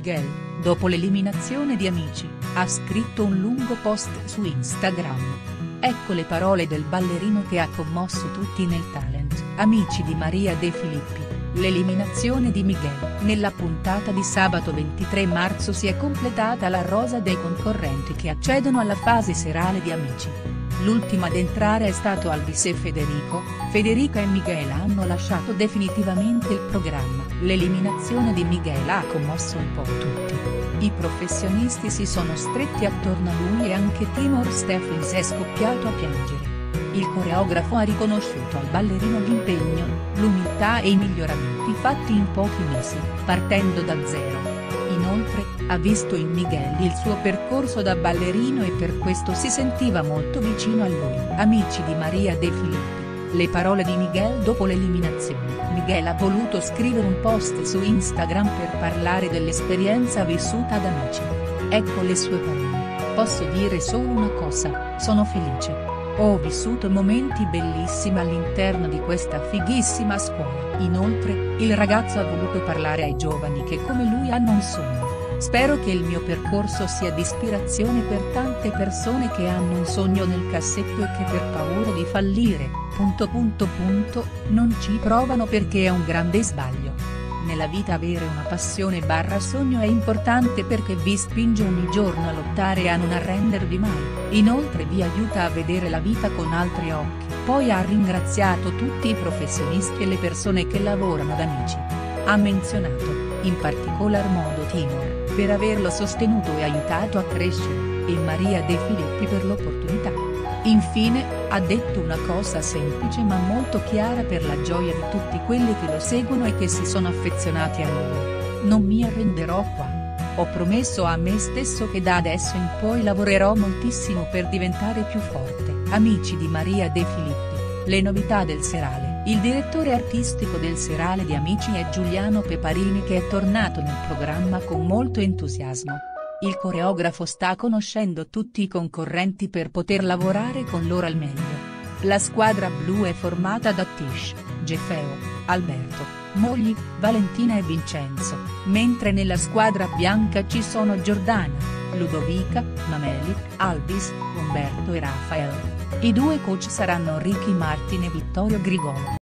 Miguel, dopo l'eliminazione di Amici, ha scritto un lungo post su Instagram. Ecco le parole del ballerino che ha commosso tutti nel talent, Amici di Maria De Filippi. L'eliminazione di Miguel. Nella puntata di sabato 23 marzo si è completata la rosa dei concorrenti che accedono alla fase serale di Amici. L'ultimo ad entrare è stato Alvis e Federico, Federica e Miguel hanno lasciato definitivamente il programma. L'eliminazione di Miguel ha commosso un po' tutti. I professionisti si sono stretti attorno a lui e anche Timor Stephens è scoppiato a piangere. Il coreografo ha riconosciuto al ballerino l'impegno, l'umiltà e i miglioramenti fatti in pochi mesi, partendo da zero. Inoltre, ha visto in Miguel il suo percorso da ballerino e per questo si sentiva molto vicino a lui. Amici di Maria De Filippi. Le parole di Miguel dopo l'eliminazione. Miguel ha voluto scrivere un post su Instagram per parlare dell'esperienza vissuta ad Amici. Ecco le sue parole. Posso dire solo una cosa, sono felice. Ho vissuto momenti bellissimi all'interno di questa fighissima scuola. Inoltre, il ragazzo ha voluto parlare ai giovani che come lui hanno un sogno. Spero che il mio percorso sia di ispirazione per tante persone che hanno un sogno nel cassetto e che per paura di fallire, punto punto punto, non ci provano perché è un grande sbaglio. Nella vita avere una passione barra sogno è importante perché vi spinge ogni giorno a lottare e a non arrendervi mai, inoltre vi aiuta a vedere la vita con altri occhi. Poi ha ringraziato tutti i professionisti e le persone che lavorano ad Amici. Ha menzionato, in particolar modo Timor, per averlo sostenuto e aiutato a crescere, e Maria De Filippi per l'opportunità. Infine, ha detto una cosa semplice ma molto chiara per la gioia di tutti quelli che lo seguono e che si sono affezionati a lui. Non mi arrenderò qua. Ho promesso a me stesso che da adesso in poi lavorerò moltissimo per diventare più forte. Amici di Maria De Filippi, le novità del serale. Il direttore artistico del serale di Amici è Giuliano Peparini che è tornato nel programma con molto entusiasmo. Il coreografo sta conoscendo tutti i concorrenti per poter lavorare con loro al meglio. La squadra blu è formata da Tish, Gefeo, Alberto, Mogli, Valentina e Vincenzo, mentre nella squadra bianca ci sono Giordana, Ludovica, Mameli, Alvis, Umberto e Rafael. I due coach saranno Ricky Martin e Vittorio Grigolo.